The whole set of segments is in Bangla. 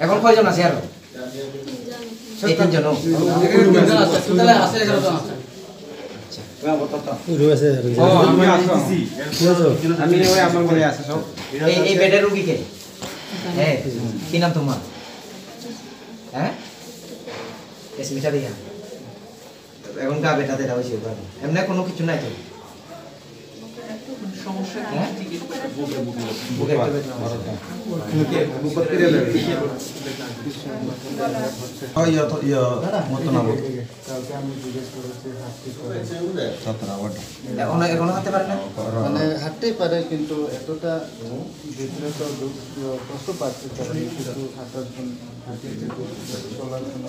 এখন কয়জন আছে আর? তিনজন মনে এই বেডের রুগী কে হ্যাঁ কি নাম তোমার? হ্যাঁ? এখন গা হয়েছে এমনি কোনো কিছু নাই তো? মানে হাঁটতেই পারে কিন্তু এতটা ভিতরে তো কষ্ট পাচ্ছে কারণ হাঁটার জন্য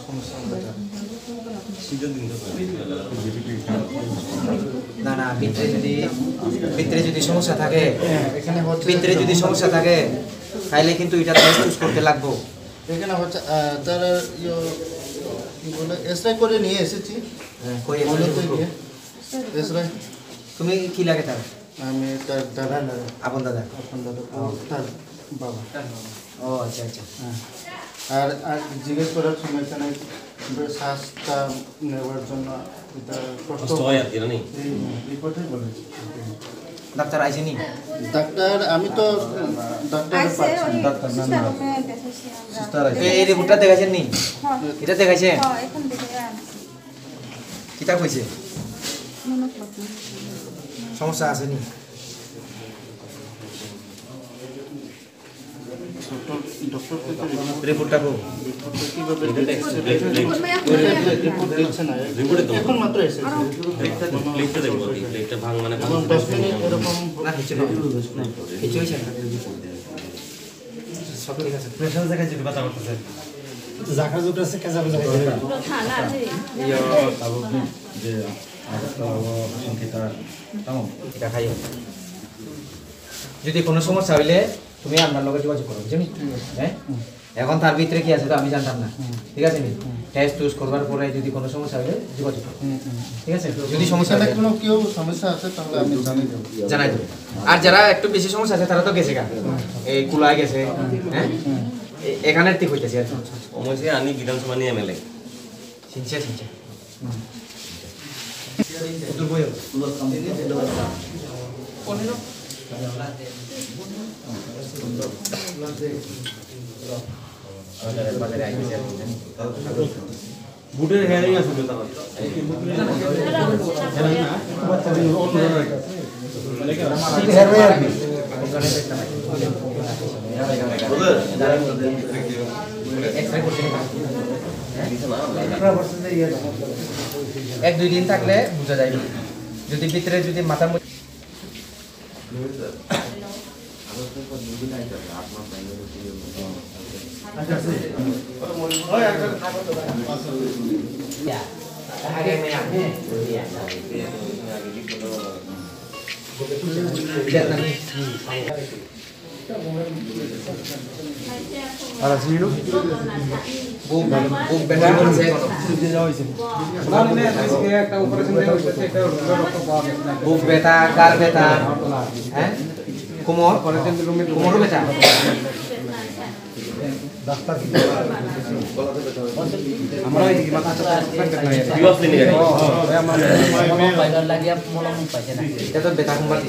সমস্যা না না, ভিতরে যদি ভিতরে যদি সমস্যা থাকে এখানে যদি সমস্যা থাকে তাহলে কিন্তু এটা টেস্ট ইউজ করতে লাগবো। এখানে হচ্ছে তারা ইয়ে, কি বলে এসরাই করে নিয়ে এসেছি। গিয়ে এসরাই তুমি কি লাগে তার? আমি তার দাদা আপন দাদা? আপন দাদা ও তার বাবা। ও আচ্ছা আচ্ছা। হ্যাঁ। আর আর জিজ্ঞেস করার সময় এখানে শ্বাসটা নেওয়ার জন্য এটা কষ্ট হয় আর কি না এই রিপোর্টে বলেছি। ডাক্তার আইসেনি ডাক্তার আমি তো ডাক্তার ডাক্তার না না সিস্টার রুমে এই রিপোর্টটা দেখাইছেন নি? হ্যাঁ। এটা দেখাইছে? হ্যাঁ এখন দেখে আনছি। কিতা কইছে? সমস্যা আছে সমস্যা ডক্টরকে তো রিপোর্টটা কো। রিপোর্টটা কীভাবে রিপোর্ট দিচ্ছে না রিপোর্টে তো এখন মাত্র এসেছে। প্লেটটা দেখব আর প্লেটটা ভাঙ মানে ভাঙ। এখন দশ মিনিট এরকম না কিছু না। কিছু হয়েছে না? সব ঠিক আছে। দেখা কথা এটা খাইও। যদি কোনো সমস্যা হইলে তুমি আপনার লগে যোগাযোগ করো বুঝলি হ্যাঁ? এখন তার ভিতরে কি আছে তো আমি জানতাম না। ঠিক আছে নি? টেস্ট টুস করবার পরে যদি কোনো সমস্যা হইলে যোগাযোগ করো। ঠিক আছে? যদি সমস্যা হয় কোনো কেউ সমস্যা আছে তাহলে আমি জানিয়ে দেবো। জানাই দেবো। আর যারা একটু বেশি সমস্যা আছে তারা তো গেছে গা। এই কুলায় গেছে। হ্যাঁ? এখানে ঠিক হইতেছে আর। অমসে আনি বিধানসভা নিয়ে এমএলএ সিনসিয়ার সিনসিয়ার উত্তর বইও আইছে বুটের হেয়ারিং আছে তো তার এক্সরে করতে এক দুই দিন থাকলে বোঝা যাবে যদি ভিতরে যদি মাথা 就是，他说这个牛筋带有点大嘛，所以就只有那个，那就是，我呀，这个他这个是两百四，呀，他这个卖价呢？对呀，对呀，所以这个呢，嗯，你看呢，嗯，哎。 알았어요. বুক বেটা কাৰ বেটা হে কোমৰ কোমৰ বেটা বেটা কোম্পানী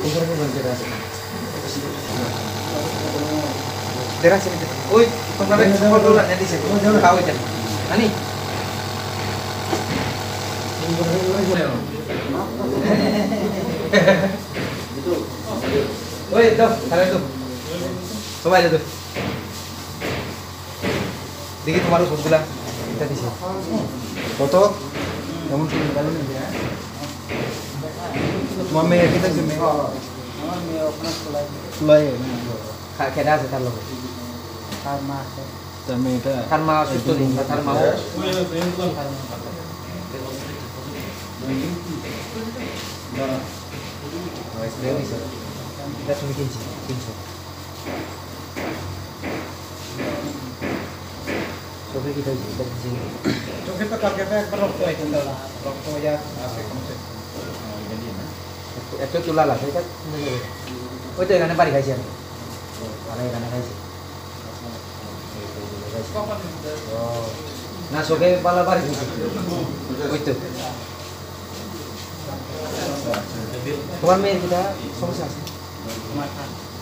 থেকে দিছে উপরে কি বলতে আছে দেখা ছিল ওই তোমরা খবর করলা না দিছে খাও এটা আনি ওই দাও তাহলে তো সবাই দাও দেখি তোমার ওষুধগুলা এটা দিছে কত কেমন তোমার মেয়ে কি থাকছে মেয়ে আমার মেয়ে আপনার খোলাই খোলাই খা- খেতে আছে তার লোক তার মা আছে তার মেয়েটা তার মা অসুস্থ দিন বা তার মা এটা তুমি কিনছি কিনছো চোখে কি হয়েছে এটা কিছু চোখে তো কালকে একবার রক্ত আইতেন দাদা রক্ত হয়ে আছে কমছে একটু চুলা লাগে এটা ওই তো এখানে বাড়ি খাইছি আমি। মানে এখানে খাইছি। ও, না চোখে পালা বাড়ি খাইছি। ওই তো। তোমার মেয়ের কিটা সমস্যা আছে?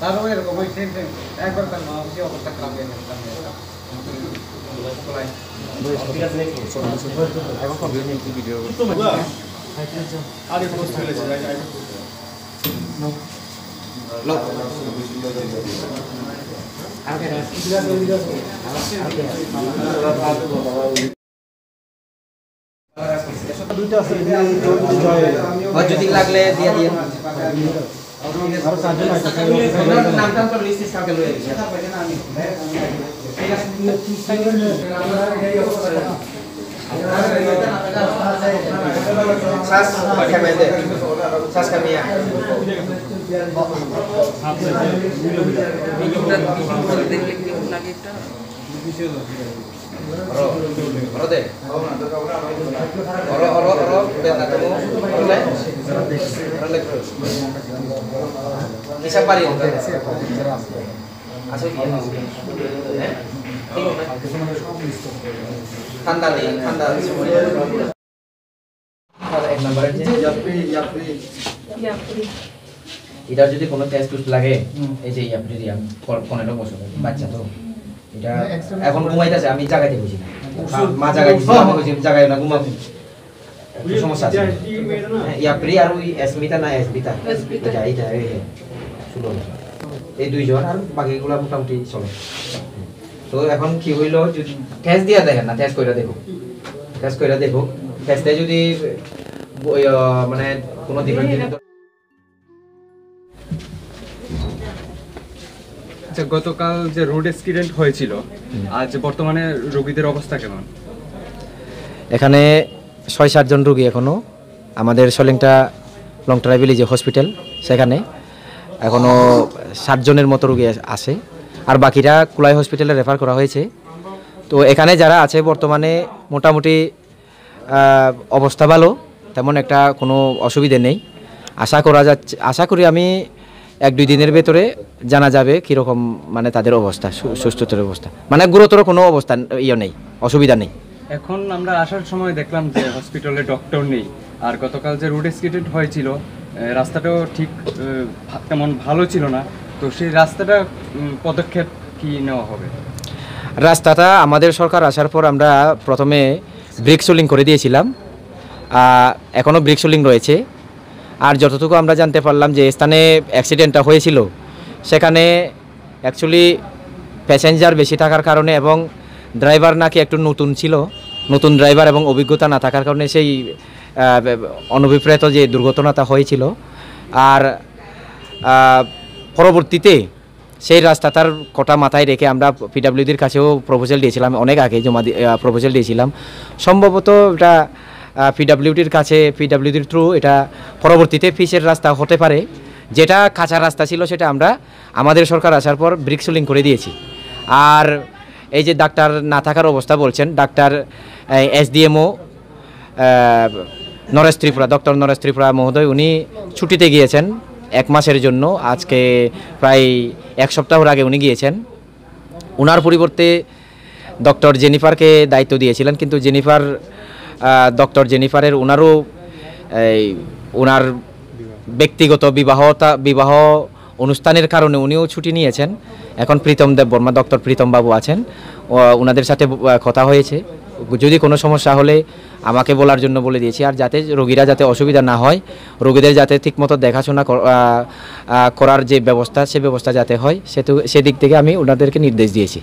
তারও এরকম ওই সেম সেম একবার তার মা অবস্থা খারাপ হয়ে গেছে এখন কমপ্লিট নেই ভিডিও আরে পোস্ট ফেলেছে লোক আর কে দুইটা আছে জয় যদি লাগলে দিয়ে দিয়ে আরো চারজন আছে নাম টাম তো লিস্ট কাকে লয়ে গেছে শ্বাস খাবে দে শ্বাস Kamiya Oro, oro deh. Oro, oro, Σας καμία. Ρώτε. Ρώ, ρώ, ρώ, πέτα το μου. Ρώ, ναι. Ρώ, λεκτός. Είσαι πάρει. Ας όχι. Ναι. Φαντάλη, φαντάλη. এক নম্বরের যে ইয়াপি ইয়াপি এটার যদি কোনো টেস্ট টুস্ট লাগে এই যে পনেরো বছর বাচ্চা তো এটা এখন ঘুমাইতেছে আমি জাগাইতে বুঝি না। মা জাগাই দিছি জাগাই না ঘুমাবো সমস্যা আছে। হ্যাঁ, ইয়াপ্রি আর ওই এসমিতা না এসবিতা? এটা শুনো এই দুইজন আর বাকিগুলা মোটামুটি চলে। তো এখন কি হইল যদি টেস্ট দিয়া দেখেন না টেস্ট কইরা দেখো টেস্ট কইরা দেখো টেস্টে যদি মানে কোনো ডিফারেন্ট আচ্ছা গতকাল যে রোড অ্যাক্সিডেন্ট হয়েছিল আজ বর্তমানে রোগীদের অবস্থা কেমন? এখানে ছয় সাতজন রুগী এখনও আমাদের সলেংটা লং ট্রাইবেল যে হসপিটাল সেখানে। এখনও সাতজনের মতো রুগী আছে। আর বাকিরা কুলাই হসপিটালে রেফার করা হয়েছে। তো এখানে যারা আছে বর্তমানে মোটামুটি অবস্থা ভালো। তেমন একটা কোনো অসুবিধে নেই। আশা করা যাচ্ছে আশা করি আমি এক দুই দিনের ভেতরে জানা যাবে কীরকম মানে তাদের অবস্থা সুস্থতার অবস্থা। মানে গুরুতর কোনো অবস্থা ইয়ে নেই অসুবিধা নেই। এখন আমরা আসার সময় দেখলাম যে হসপিটালে ডক্টর নেই। আর গতকাল যে রোড অ্যাক্সিডেন্ট হয়েছিল রাস্তাটাও ঠিক তেমন ভালো ছিল না। তো সেই রাস্তাটা পদক্ষেপ কি নেওয়া হবে? রাস্তাটা আমাদের সরকার আসার পর আমরা প্রথমে ব্রিক সোলিং করে দিয়েছিলাম। এখনও ব্রিক সোলিং রয়েছে। আর যতটুকু আমরা জানতে পারলাম যে স্থানে অ্যাক্সিডেন্টটা হয়েছিল, সেখানে অ্যাকচুয়ালি প্যাসেঞ্জার বেশি থাকার কারণে এবং ড্রাইভার নাকি একটু নতুন ছিল, নতুন ড্রাইভার এবং অভিজ্ঞতা না থাকার কারণে সেই অনভিপ্রেত যে দুর্ঘটনাটা হয়েছিল। আর পরবর্তীতে সেই রাস্তাটার কটা মাথায় রেখে আমরা পিডাব্লিউডির কাছেও প্রপোজাল দিয়েছিলাম, অনেক আগে জমা দিয়ে প্রপোজাল দিয়েছিলাম। সম্ভবত এটা পিডাব্লিউডির কাছে পিডাব্লিউডির থ্রু এটা পরবর্তীতে পিচের রাস্তা হতে পারে। যেটা কাঁচা রাস্তা ছিল সেটা আমরা আমাদের সরকার আসার পর ব্রিক্সুলিং করে দিয়েছি। আর এই যে ডাক্তার না থাকার অবস্থা বলছেন, doctor SDMO Naresh Tripura, doctor Naresh Tripura মহোদয়, উনি ছুটিতে গিয়েছেন এক মাসের জন্য। আজকে প্রায় এক সপ্তাহর আগে উনি গিয়েছেন। ওনার পরিবর্তে ডক্টর জেনিফারকে দায়িত্ব দিয়েছিলেন, কিন্তু জেনিফার ডক্টর জেনিফারের ওনারও এই ওনার ব্যক্তিগত বিবাহতা, বিবাহ অনুষ্ঠানের কারণে উনিও ছুটি নিয়েছেন। এখন প্রীতম দেব বর্মা ডক্টর প্রীতম বাবু আছেন। ওনাদের সাথে কথা হয়েছে। যদি কোনো সমস্যা হলে আমাকে বলার জন্য বলে দিয়েছি। আর যাতে রোগীরা যাতে অসুবিধা না হয়, রোগীদের যাতে ঠিকমতো দেখাশোনা করার যে ব্যবস্থা, সে ব্যবস্থা যাতে হয়, সেতু, সেদিক থেকে আমি ওনাদেরকে নির্দেশ দিয়েছি।